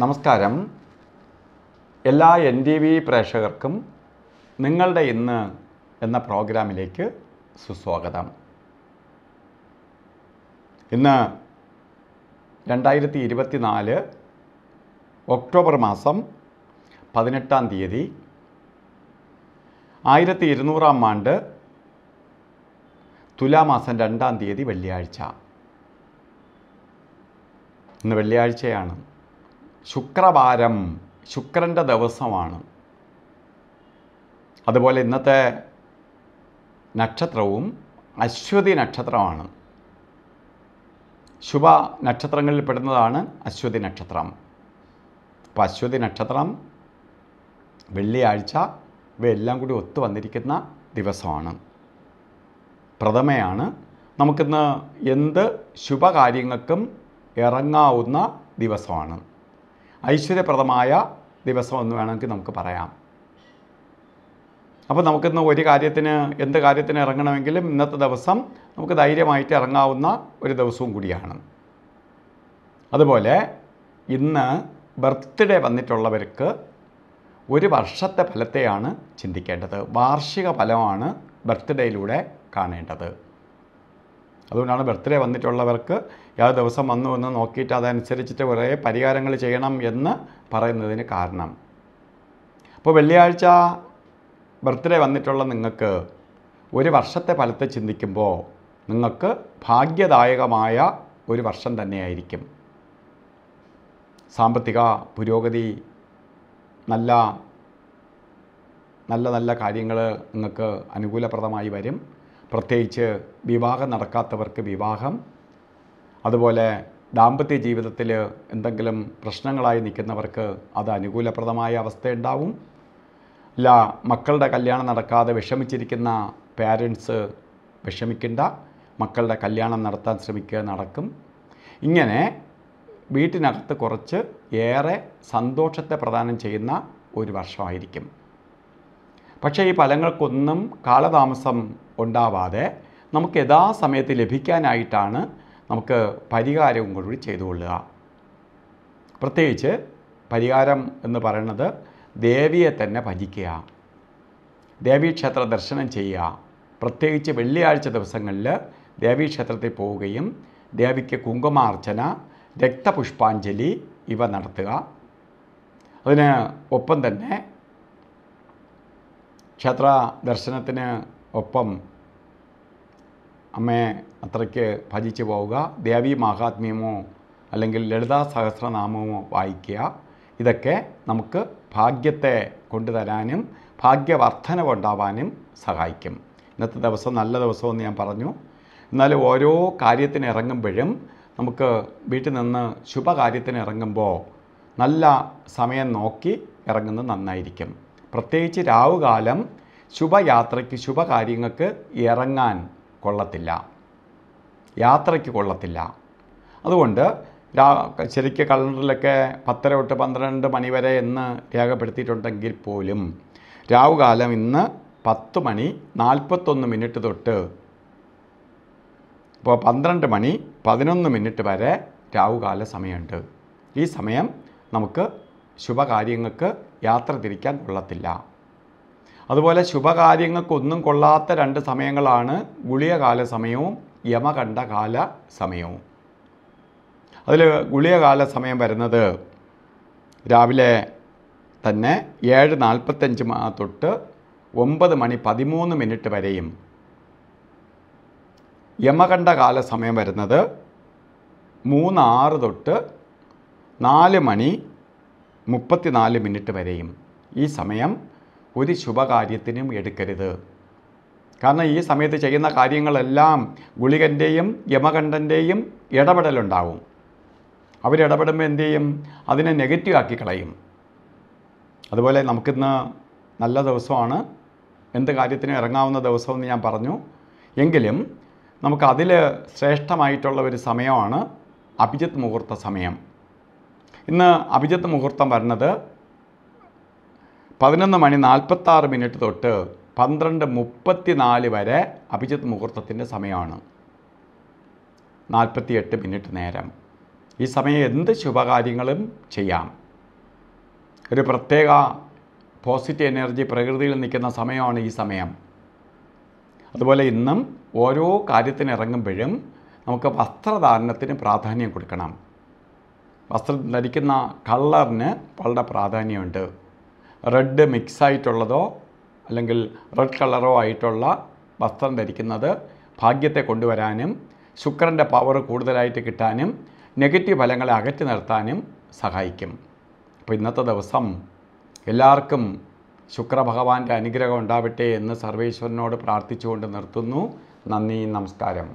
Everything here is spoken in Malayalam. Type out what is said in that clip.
നമസ്കാരം. എല്ലാ എൻ ടി വി പ്രേക്ഷകർക്കും നിങ്ങളുടെ ഇന്ന് എന്ന പ്രോഗ്രാമിലേക്ക് സുസ്വാഗതം. ഇന്ന് രണ്ടായിരത്തി ഇരുപത്തി നാല് ഒക്ടോബർ മാസം പതിനെട്ടാം തീയതി ആയിരത്തി ഇരുന്നൂറാം ആണ്ട് തുലാമാസം രണ്ടാം തീയതി വെള്ളിയാഴ്ച. ഇന്ന് വെള്ളിയാഴ്ചയാണ്. ശുക്രവാരം ശുക്രന്റെ ദിവസമാണ്. അതുപോലെ ഇന്നത്തെ നക്ഷത്രവും അശ്വതി നക്ഷത്രമാണ്. ശുഭ നക്ഷത്രങ്ങളിൽ പെടുന്നതാണ് അശ്വതി നക്ഷത്രം. അപ്പോൾ അശ്വതി നക്ഷത്രം വെള്ളിയാഴ്ച ഇവയെല്ലാം കൂടി ഒത്തു വന്നിരിക്കുന്ന ദിവസമാണ്. പ്രഥമയാണ് നമുക്കിന്ന് എന്ത് ശുഭകാര്യങ്ങൾക്കും ഇറങ്ങാവുന്ന ദിവസമാണ്. ഐശ്വര്യപ്രദമായ ദിവസമെന്ന് വേണമെങ്കിൽ നമുക്ക് പറയാം. അപ്പോൾ നമുക്കിന്ന് ഒരു കാര്യത്തിന് എന്ത് കാര്യത്തിന് ഇറങ്ങണമെങ്കിലും ഇന്നത്തെ ദിവസം നമുക്ക് ധൈര്യമായിട്ട് ഇറങ്ങാവുന്ന ഒരു ദിവസവും കൂടിയാണ്. അതുപോലെ ഇന്ന് ബർത്ത്ഡേ വന്നിട്ടുള്ളവർക്ക് ഒരു വർഷത്തെ ഫലത്തെയാണ് ചിന്തിക്കേണ്ടത്. വാർഷിക ഫലമാണ് ബർത്ത്ഡേയിലൂടെ കാണേണ്ടത്. അതുകൊണ്ടാണ് ബർത്ത്ഡേ വന്നിട്ടുള്ളവർക്ക് ഏത് ദിവസം വന്നു എന്ന് നോക്കിയിട്ട് അതനുസരിച്ചിട്ട് കുറേ പരിഹാരങ്ങൾ ചെയ്യണം എന്ന് പറയുന്നതിന് കാരണം. അപ്പോൾ വെള്ളിയാഴ്ച ബർത്ത്ഡേ വന്നിട്ടുള്ള നിങ്ങൾക്ക് ഒരു വർഷത്തെ ഫലത്തെ ചിന്തിക്കുമ്പോൾ നിങ്ങൾക്ക് ഭാഗ്യദായകമായ ഒരു വർഷം തന്നെയായിരിക്കും. സാമ്പത്തിക പുരോഗതി നല്ല നല്ല നല്ല കാര്യങ്ങൾ നിങ്ങൾക്ക് അനുകൂലപ്രദമായി വരും. പ്രത്യേകിച്ച് വിവാഹം നടക്കാത്തവർക്ക് വിവാഹം അതുപോലെ ദാമ്പത്യ ജീവിതത്തിൽ എന്തെങ്കിലും പ്രശ്നങ്ങളായി നിൽക്കുന്നവർക്ക് അത് അനുകൂലപ്രദമായ അവസ്ഥയുണ്ടാവും. അല്ല മക്കളുടെ കല്യാണം നടക്കാതെ വിഷമിച്ചിരിക്കുന്ന പാരൻസ് വിഷമിക്കേണ്ട. മക്കളുടെ കല്യാണം നടത്താൻ ശ്രമിക്കുക നടക്കും. ഇങ്ങനെ വീട്ടിനകത്ത് കുറച്ച് ഏറെ സന്തോഷത്തെ പ്രദാനം ചെയ്യുന്ന ഒരു വർഷമായിരിക്കും. പക്ഷേ ഈ ഫലങ്ങൾക്കൊന്നും കാലതാമസം ഉണ്ടാവാതെ നമുക്ക് യഥാസമയത്ത് ലഭിക്കാനായിട്ടാണ് നമുക്ക് പരിഹാരവും കൂടി ചെയ്തുകൊള്ളുക പ്രത്യേകിച്ച് പരിഹാരം എന്ന് പറയുന്നത് ദേവിയെ തന്നെ ഭജിക്കുക ദേവീക്ഷേത്ര ദർശനം ചെയ്യുക. പ്രത്യേകിച്ച് വെള്ളിയാഴ്ച ദിവസങ്ങളിൽ ദേവീക്ഷേത്രത്തിൽ പോവുകയും ദേവിക്ക് കുങ്കുമാർച്ചന രക്തപുഷ്പാഞ്ജലി ഇവ നടത്തുക. അതിന് ഒപ്പം തന്നെ ക്ഷേത്ര ദർശനത്തിന് ഒപ്പം അമ്മയെ അത്രയ്ക്ക് ഭജിച്ചു പോവുക. ദേവി മഹാത്മ്യമോ അല്ലെങ്കിൽ ലളിതാ സഹസ്രനാമമോ വായിക്കുക. ഇതൊക്കെ നമുക്ക് ഭാഗ്യത്തെ കൊണ്ടുതരാനും ഭാഗ്യവർദ്ധനവുണ്ടാവാനും സഹായിക്കും. ഇന്നത്തെ ദിവസം നല്ല ദിവസമെന്ന് ഞാൻ പറഞ്ഞു. എന്നാൽ ഓരോ കാര്യത്തിന് ഇറങ്ങുമ്പോഴും നമുക്ക് വീട്ടിൽ നിന്ന് ശുഭകാര്യത്തിന് ഇറങ്ങുമ്പോൾ നല്ല സമയം നോക്കി ഇറങ്ങുന്നത് നന്നായിരിക്കും. പ്രത്യേകിച്ച് രാവുകാലം ശുഭയാത്രയ്ക്ക് ശുഭകാര്യങ്ങൾക്ക് ഇറങ്ങാൻ കൊള്ളത്തില്ല. യാത്രയ്ക്ക് കൊള്ളത്തില്ല. അതുകൊണ്ട് രാ ശരിക്കും കലണ്ടറിലൊക്കെ പത്തര തൊട്ട് പന്ത്രണ്ട് മണി വരെ എന്ന് രേഖപ്പെടുത്തിയിട്ടുണ്ടെങ്കിൽ പോലും രാവുകാലം ഇന്ന് പത്ത് മണി നാൽപ്പത്തൊന്ന് മിനിറ്റ് തൊട്ട് ഇപ്പോൾ പന്ത്രണ്ട് മണി പതിനൊന്ന് മിനിറ്റ് വരെ രാവുകാല സമയമുണ്ട്. ഈ സമയം നമുക്ക് ശുഭകാര്യങ്ങൾക്ക് യാത്ര തിരിക്കാൻ കൊള്ളത്തില്ല. അതുപോലെ ശുഭകാര്യങ്ങൾക്കൊന്നും കൊള്ളാത്ത രണ്ട് സമയങ്ങളാണ് ഗുളികകാല സമയവും യമകണ്ഠകാല സമയവും. അതിൽ ഗുളികകാല സമയം വരുന്നത് രാവിലെ തന്നെ ഏഴ് നാൽപ്പത്തഞ്ച് തൊട്ട് ഒമ്പത് മണി പതിമൂന്ന് മിനിറ്റ് വരെയും യമകണ്ഠകാല സമയം വരുന്നത് മൂന്ന് ആറ് തൊട്ട് നാല് മണി മുപ്പത്തിനാല് മിനിറ്റ് വരെയും ഈ സമയം ഒരു ശുഭകാര്യത്തിനും എടുക്കരുത്. കാരണം ഈ സമയത്ത് ചെയ്യുന്ന കാര്യങ്ങളെല്ലാം ഗുളികന്റെയും യമകണ്ഠന്റെയും ഇടപെടലുണ്ടാവും. അവരിടപെടുമ്പോൾ എന്തു ചെയ്യും? അതിനെ നെഗറ്റീവ് ആക്കി കളയും. അതുപോലെ നമുക്കിന്ന് നല്ല ദിവസമാണ്. എന്ത് കാര്യത്തിനും ഇറങ്ങാവുന്ന ദിവസമെന്ന് ഞാൻ പറഞ്ഞു. എങ്കിലും നമുക്ക് അതിൽ ശ്രേഷ്ഠമായിട്ടുള്ള ഒരു സമയമാണ് അഭിജിത്ത് മുഹൂർത്ത സമയം. ഇന്ന് അഭിജിത്ത് മുഹൂർത്തം വരുന്നത് പതിനൊന്ന് മണി നാൽപ്പത്താറ് മിനിറ്റ് തൊട്ട് പന്ത്രണ്ട് മുപ്പത്തിനാല് വരെ അഭിജിത്ത് മുഹൂർത്തത്തിന്റെ സമയമാണ്. നാൽപ്പത്തിയെട്ട് മിനിറ്റ് നേരം. ഈ സമയം എന്ത് ശുഭകാര്യങ്ങളും ചെയ്യാം. ഒരു പ്രത്യേക പോസിറ്റീവ് എനർജി പ്രകൃതിയിൽ നിൽക്കുന്ന സമയമാണ് ഈ സമയം. അതുപോലെ ഇന്നും ഓരോ കാര്യത്തിനിറങ്ങുമ്പോഴും നമുക്ക് വസ്ത്രധാരണത്തിന് പ്രാധാന്യം കൊടുക്കണം. വസ്ത്രം ധരിക്കുന്ന കളറിന് വളരെ പ്രാധാന്യമുണ്ട്. റെഡ് മിക്സ് ആയിട്ടുള്ളതോ അല്ലെങ്കിൽ റെഡ് കളറോ ആയിട്ടുള്ള വസ്ത്രം ധരിക്കുന്നത് ഭാഗ്യത്തെ കൊണ്ടുവരാനും ശുക്രന്റെ പവർ കൂടുതലായിട്ട് കിട്ടാനും നെഗറ്റീവ് ഫലങ്ങളെ അകറ്റി നിർത്താനും സഹായിക്കും. അപ്പോൾ ഇന്നത്തെ ദിവസം എല്ലാവർക്കും ശുക്രഭഗവാന്റെ അനുഗ്രഹം ഉണ്ടാവട്ടെ എന്ന് സർവേശ്വരനോട് പ്രാർത്ഥിച്ചുകൊണ്ട് നിർത്തുന്നു. നന്ദി നമസ്കാരം.